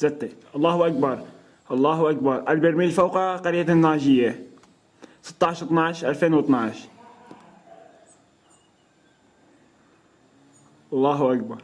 زتة الله أكبر. الله أكبر. البرميل فوق قرية الناجية. 16 12 2012 الله أكبر.